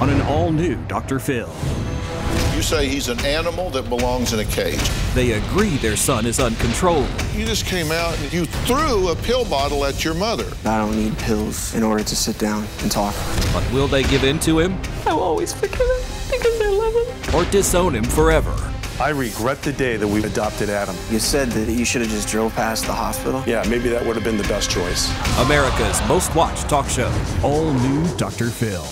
on an all new Dr. Phil. You say he's an animal that belongs in a cage. They agree their son is uncontrollable. You just came out and you threw a pill bottle at your mother. I don't need pills in order to sit down and talk. But will they give in to him I'll always forgive him because I love him. or disown him forever? I regret the day that we adopted Adam. You said that you should have just drove past the hospital. Yeah, maybe that would have been the best choice. America's most watched talk show. All new Dr. Phil.